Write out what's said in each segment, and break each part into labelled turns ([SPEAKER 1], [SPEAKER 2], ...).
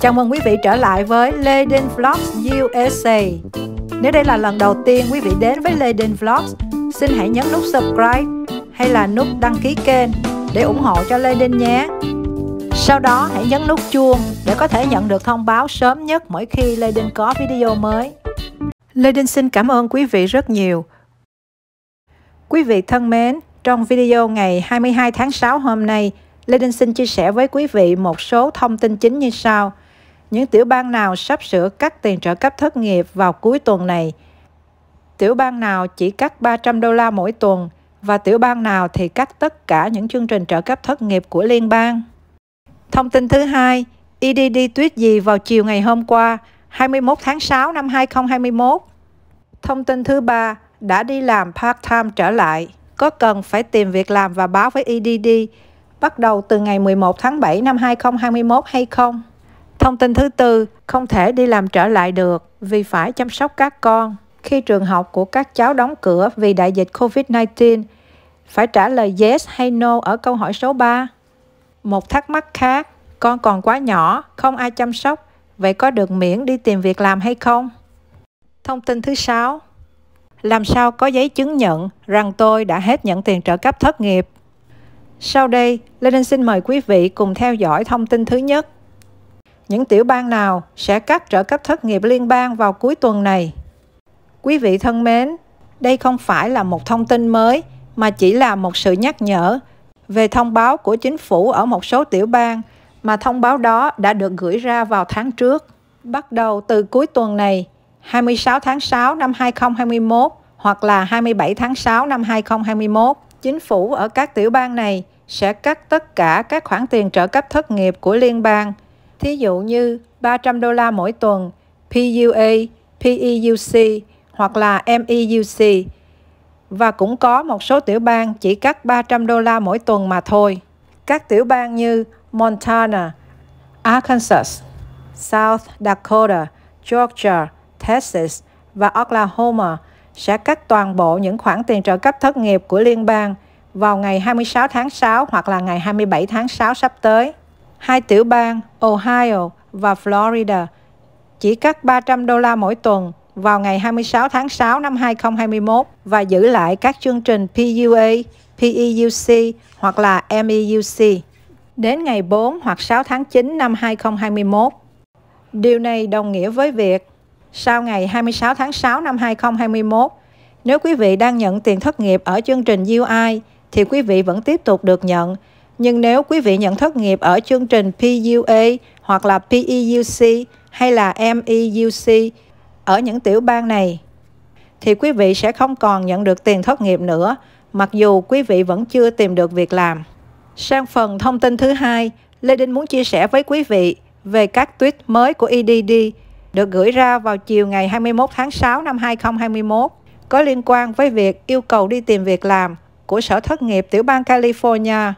[SPEAKER 1] Chào mừng quý vị trở lại với Lê Vlogs USA. Nếu đây là lần đầu tiên quý vị đến với Lê Vlogs, xin hãy nhấn nút subscribe hay là nút đăng ký kênh để ủng hộ cho Lê nhé. Sau đó hãy nhấn nút chuông để có thể nhận được thông báo sớm nhất mỗi khi Lê có video mới. Lê xin cảm ơn quý vị rất nhiều. Quý vị thân mến, trong video ngày 22 tháng 6 hôm nay, Lê Đinh xin chia sẻ với quý vị một số thông tin chính như sau. Những tiểu bang nào sắp sửa cắt tiền trợ cấp thất nghiệp vào cuối tuần này? Tiểu bang nào chỉ cắt 300 đô la mỗi tuần và tiểu bang nào thì cắt tất cả những chương trình trợ cấp thất nghiệp của liên bang? Thông tin thứ hai, EDD tuyết gì vào chiều ngày hôm qua, 21 tháng 6 năm 2021? Thông tin thứ ba, đã đi làm part-time trở lại, có cần phải tìm việc làm và báo với EDD bắt đầu từ ngày 11 tháng 7 năm 2021 hay không? Thông tin thứ tư, không thể đi làm trở lại được vì phải chăm sóc các con. Khi trường học của các cháu đóng cửa vì đại dịch COVID-19, phải trả lời yes hay no ở câu hỏi số 3. Một thắc mắc khác, con còn quá nhỏ, không ai chăm sóc, vậy có được miễn đi tìm việc làm hay không? Thông tin thứ sáu, làm sao có giấy chứng nhận rằng tôi đã hết nhận tiền trợ cấp thất nghiệp? Sau đây, Lê Đinh xin mời quý vị cùng theo dõi thông tin thứ nhất. Những tiểu bang nào sẽ cắt trợ cấp thất nghiệp liên bang vào cuối tuần này? Quý vị thân mến, đây không phải là một thông tin mới mà chỉ là một sự nhắc nhở về thông báo của chính phủ ở một số tiểu bang mà thông báo đó đã được gửi ra vào tháng trước. Bắt đầu từ cuối tuần này, 26 tháng 6 năm 2021 hoặc là 27 tháng 6 năm 2021, chính phủ ở các tiểu bang này sẽ cắt tất cả các khoản tiền trợ cấp thất nghiệp của liên bang, thí dụ như 300 đô la mỗi tuần, PUA, PEUC hoặc là MEUC. Và cũng có một số tiểu bang chỉ cắt 300 đô la mỗi tuần mà thôi. Các tiểu bang như Montana, Arkansas, South Dakota, Georgia, Texas và Oklahoma sẽ cắt toàn bộ những khoản tiền trợ cấp thất nghiệp của liên bang vào ngày 26 tháng 6 hoặc là ngày 27 tháng 6 sắp tới. Hai tiểu bang Ohio và Florida chỉ cắt 300 đô la mỗi tuần vào ngày 26 tháng 6 năm 2021 và giữ lại các chương trình PUA, PEUC hoặc là MEUC đến ngày 4 hoặc 6 tháng 9 năm 2021. Điều này đồng nghĩa với việc sau ngày 26 tháng 6 năm 2021, nếu quý vị đang nhận tiền thất nghiệp ở chương trình UI thì quý vị vẫn tiếp tục được nhận. Nhưng nếu quý vị nhận thất nghiệp ở chương trình PUA hoặc là PEUC hay là MEUC ở những tiểu bang này thì quý vị sẽ không còn nhận được tiền thất nghiệp nữa mặc dù quý vị vẫn chưa tìm được việc làm. Sang phần thông tin thứ hai, Lê Đinh muốn chia sẻ với quý vị về các tweet mới của EDD được gửi ra vào chiều ngày 21 tháng 6 năm 2021 có liên quan với việc yêu cầu đi tìm việc làm của Sở Thất nghiệp tiểu bang California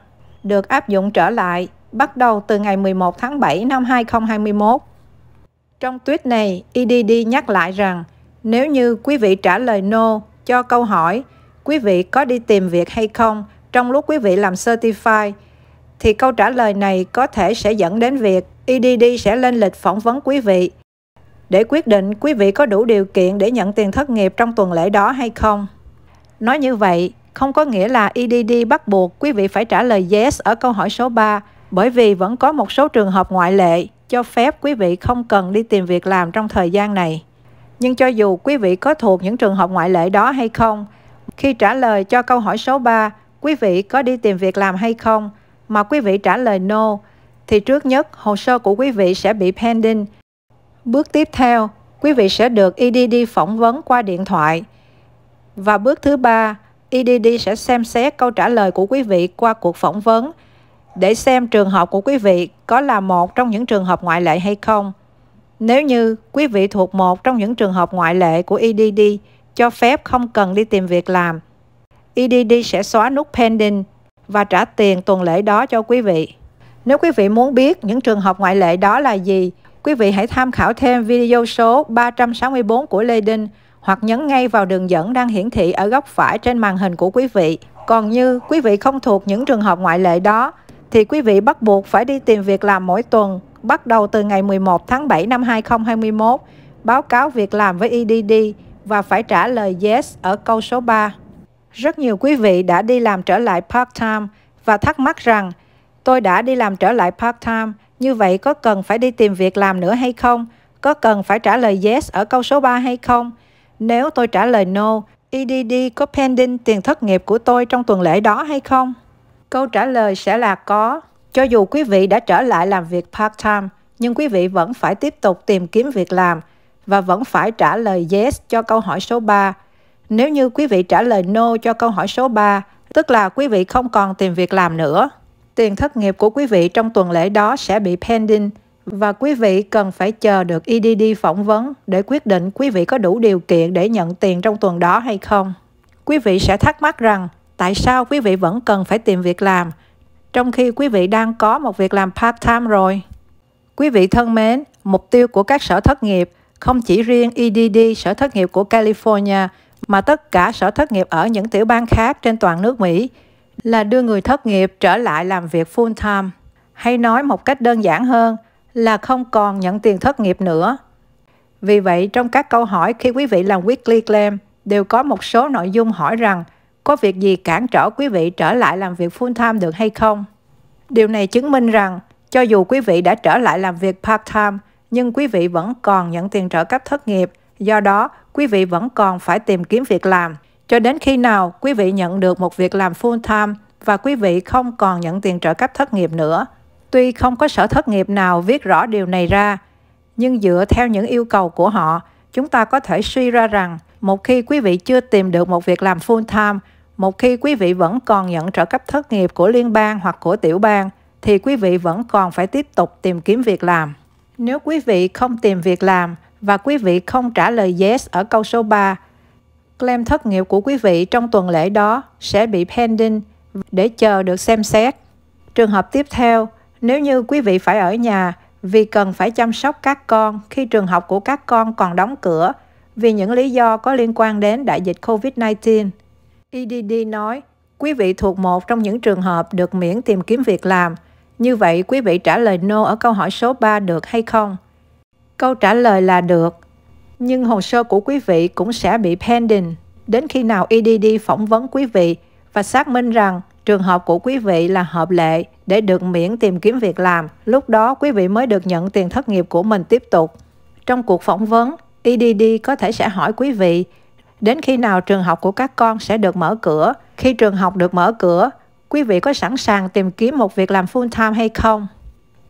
[SPEAKER 1] được áp dụng trở lại bắt đầu từ ngày 11 tháng 7 năm 2021. Trong tweet này, EDD nhắc lại rằng nếu như quý vị trả lời no cho câu hỏi quý vị có đi tìm việc hay không trong lúc quý vị làm certify thì câu trả lời này có thể sẽ dẫn đến việc EDD sẽ lên lịch phỏng vấn quý vị để quyết định quý vị có đủ điều kiện để nhận tiền thất nghiệp trong tuần lễ đó hay không. Nói như vậy, không có nghĩa là EDD bắt buộc quý vị phải trả lời yes ở câu hỏi số 3 bởi vì vẫn có một số trường hợp ngoại lệ cho phép quý vị không cần đi tìm việc làm trong thời gian này. Nhưng cho dù quý vị có thuộc những trường hợp ngoại lệ đó hay không, khi trả lời cho câu hỏi số 3, quý vị có đi tìm việc làm hay không, mà quý vị trả lời no, thì trước nhất hồ sơ của quý vị sẽ bị pending. Bước tiếp theo, quý vị sẽ được EDD phỏng vấn qua điện thoại. Và bước thứ ba, EDD sẽ xem xét câu trả lời của quý vị qua cuộc phỏng vấn để xem trường hợp của quý vị có là một trong những trường hợp ngoại lệ hay không. Nếu như quý vị thuộc một trong những trường hợp ngoại lệ của EDD cho phép không cần đi tìm việc làm, EDD sẽ xóa nút pending và trả tiền tuần lễ đó cho quý vị. Nếu quý vị muốn biết những trường hợp ngoại lệ đó là gì, quý vị hãy tham khảo thêm video số 364 của Lê Đinh hoặc nhấn ngay vào đường dẫn đang hiển thị ở góc phải trên màn hình của quý vị. Còn như quý vị không thuộc những trường hợp ngoại lệ đó, thì quý vị bắt buộc phải đi tìm việc làm mỗi tuần bắt đầu từ ngày 11 tháng 7 năm 2021, báo cáo việc làm với EDD và phải trả lời yes ở câu số 3. Rất nhiều quý vị đã đi làm trở lại part-time và thắc mắc rằng tôi đã đi làm trở lại part-time, như vậy có cần phải đi tìm việc làm nữa hay không? Có cần phải trả lời yes ở câu số 3 hay không? Nếu tôi trả lời no, EDD có pending tiền thất nghiệp của tôi trong tuần lễ đó hay không? Câu trả lời sẽ là có. Cho dù quý vị đã trở lại làm việc part-time, nhưng quý vị vẫn phải tiếp tục tìm kiếm việc làm và vẫn phải trả lời yes cho câu hỏi số 3. Nếu như quý vị trả lời no cho câu hỏi số 3, tức là quý vị không còn tìm việc làm nữa. Tiền thất nghiệp của quý vị trong tuần lễ đó sẽ bị pending và quý vị cần phải chờ được EDD phỏng vấn để quyết định quý vị có đủ điều kiện để nhận tiền trong tuần đó hay không. Quý vị sẽ thắc mắc rằng tại sao quý vị vẫn cần phải tìm việc làm trong khi quý vị đang có một việc làm part-time rồi. Quý vị thân mến, mục tiêu của các sở thất nghiệp không chỉ riêng EDD, sở thất nghiệp của California, mà tất cả sở thất nghiệp ở những tiểu bang khác trên toàn nước Mỹ là đưa người thất nghiệp trở lại làm việc full time. Hay nói một cách đơn giản hơn là không còn nhận tiền thất nghiệp nữa. Vì vậy, trong các câu hỏi khi quý vị làm weekly claim, đều có một số nội dung hỏi rằng có việc gì cản trở quý vị trở lại làm việc full time được hay không? Điều này chứng minh rằng cho dù quý vị đã trở lại làm việc part time, nhưng quý vị vẫn còn nhận tiền trợ cấp thất nghiệp. Do đó, quý vị vẫn còn phải tìm kiếm việc làm. Cho đến khi nào quý vị nhận được một việc làm full time và quý vị không còn nhận tiền trợ cấp thất nghiệp nữa. Tuy không có sở thất nghiệp nào viết rõ điều này ra, nhưng dựa theo những yêu cầu của họ, chúng ta có thể suy ra rằng một khi quý vị chưa tìm được một việc làm full time một khi quý vị vẫn còn nhận trợ cấp thất nghiệp của liên bang hoặc của tiểu bang, thì quý vị vẫn còn phải tiếp tục tìm kiếm việc làm. Nếu quý vị không tìm việc làm và quý vị không trả lời yes ở câu số 3, claim thất nghiệp của quý vị trong tuần lễ đó sẽ bị pending để chờ được xem xét. Trường hợp tiếp theo, nếu như quý vị phải ở nhà vì cần phải chăm sóc các con khi trường học của các con còn đóng cửa vì những lý do có liên quan đến đại dịch COVID-19, EDD nói, quý vị thuộc một trong những trường hợp được miễn tìm kiếm việc làm. Như vậy, quý vị trả lời no ở câu hỏi số 3 được hay không? Câu trả lời là được. Nhưng hồ sơ của quý vị cũng sẽ bị pending đến khi nào EDD phỏng vấn quý vị và xác minh rằng trường hợp của quý vị là hợp lệ để được miễn tìm kiếm việc làm. Lúc đó quý vị mới được nhận tiền thất nghiệp của mình tiếp tục. Trong cuộc phỏng vấn, EDD có thể sẽ hỏi quý vị Đến khi nào trường học của các con sẽ được mở cửa? Khi trường học được mở cửa, quý vị có sẵn sàng tìm kiếm một việc làm full time hay không?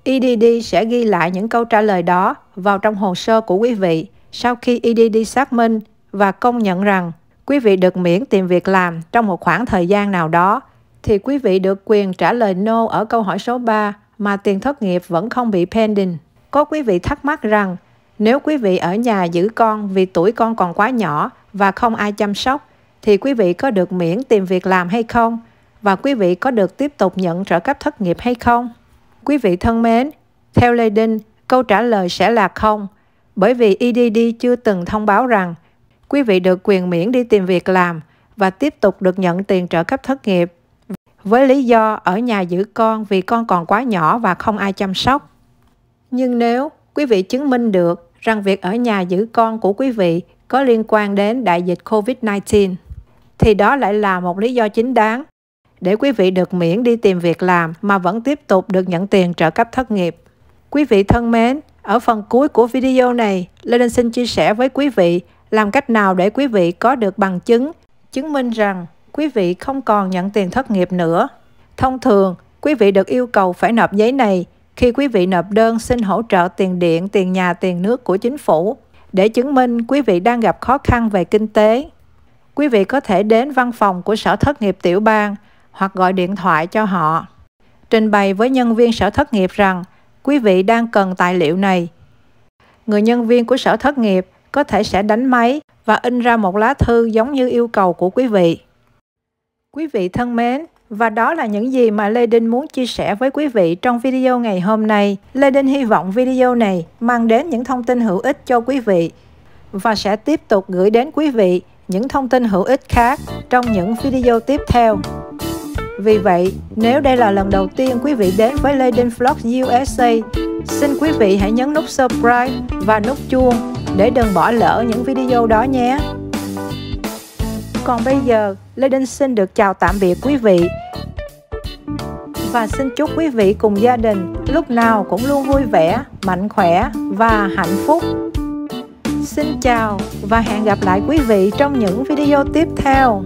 [SPEAKER 1] EDD sẽ ghi lại những câu trả lời đó vào trong hồ sơ của quý vị sau khi EDD xác minh và công nhận rằng quý vị được miễn tìm việc làm trong một khoảng thời gian nào đó thì quý vị được quyền trả lời no ở câu hỏi số 3 mà tiền thất nghiệp vẫn không bị pending. Có quý vị thắc mắc rằng nếu quý vị ở nhà giữ con vì tuổi con còn quá nhỏ và không ai chăm sóc thì quý vị có được miễn tìm việc làm hay không? Và quý vị có được tiếp tục nhận trợ cấp thất nghiệp hay không? Quý vị thân mến, theo Lê Đinh, câu trả lời sẽ là không, bởi vì EDD chưa từng thông báo rằng quý vị được quyền miễn đi tìm việc làm và tiếp tục được nhận tiền trợ cấp thất nghiệp với lý do ở nhà giữ con vì con còn quá nhỏ và không ai chăm sóc. Nhưng nếu quý vị chứng minh được rằng việc ở nhà giữ con của quý vị có liên quan đến đại dịch COVID-19, thì đó lại là một lý do chính đáng để quý vị được miễn đi tìm việc làm mà vẫn tiếp tục được nhận tiền trợ cấp thất nghiệp. Quý vị thân mến, ở phần cuối của video này, Lê Đinh xin chia sẻ với quý vị làm cách nào để quý vị có được bằng chứng chứng minh rằng quý vị không còn nhận tiền thất nghiệp nữa. Thông thường, quý vị được yêu cầu phải nộp giấy này khi quý vị nộp đơn xin hỗ trợ tiền điện, tiền nhà, tiền nước của chính phủ để chứng minh quý vị đang gặp khó khăn về kinh tế. Quý vị có thể đến văn phòng của Sở Thất nghiệp tiểu bang hoặc gọi điện thoại cho họ. Trình bày với nhân viên Sở Thất nghiệp rằng quý vị đang cần tài liệu này. Người nhân viên của Sở Thất nghiệp có thể sẽ đánh máy và in ra một lá thư giống như yêu cầu của quý vị. Quý vị thân mến, và đó là những gì mà Lê Đinh muốn chia sẻ với quý vị trong video ngày hôm nay. Lê Đinh hy vọng video này mang đến những thông tin hữu ích cho quý vị và sẽ tiếp tục gửi đến quý vị những thông tin hữu ích khác trong những video tiếp theo. Vì vậy, nếu đây là lần đầu tiên quý vị đến với Lê Đinh vlog USA, Xin quý vị hãy nhấn nút subscribe và nút chuông để đừng bỏ lỡ những video đó nhé. Còn bây giờ, Lê Đinh xin được chào tạm biệt quý vị và xin chúc quý vị cùng gia đình lúc nào cũng luôn vui vẻ, mạnh khỏe và hạnh phúc. Xin chào và hẹn gặp lại quý vị trong những video tiếp theo.